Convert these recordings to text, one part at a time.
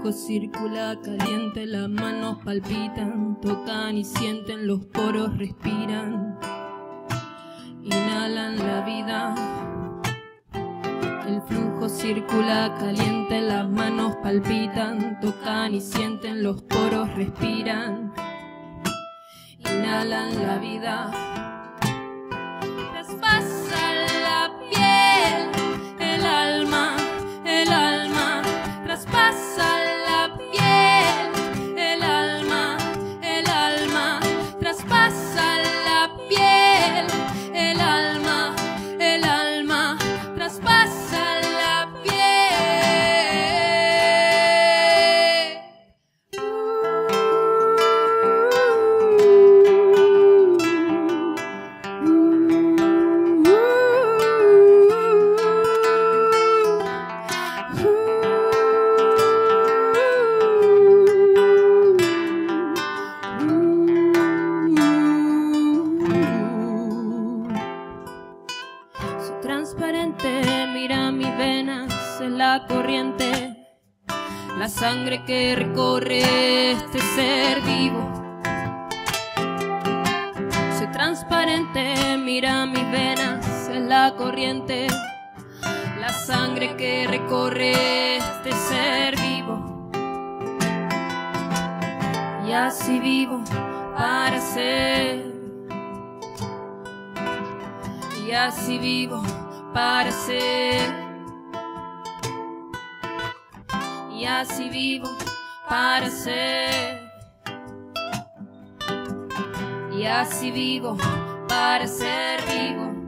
flujo circula caliente, las manos palpitan, tocan y sienten, los poros respiran, inhalan la vida. El flujo circula caliente, las manos palpitan, tocan y sienten, los poros respiran, inhalan la vida. Transparente, mira mis venas en la corriente, la sangre que recorre este ser vivo. Soy transparente, mira mis venas en la corriente, la sangre que recorre este ser vivo. Y así vivo para ser y así vivo para ser. Y así vivo para ser. Y así vivo para ser vivo.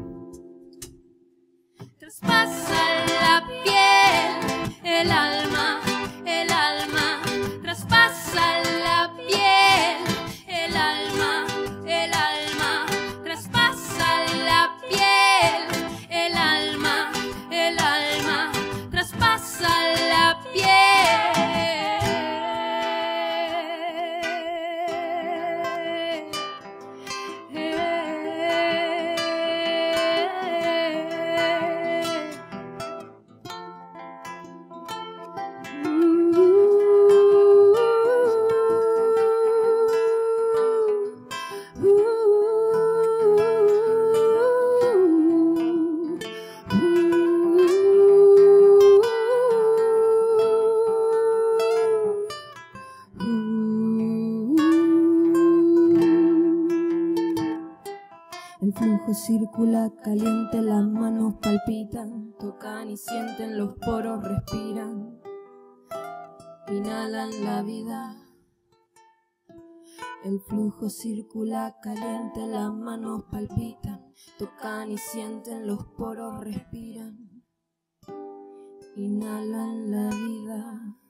El flujo circula caliente, las manos palpitan, tocan y sienten, los poros respiran, inhalan la vida. El flujo circula caliente, las manos palpitan, tocan y sienten, los poros respiran, inhalan la vida.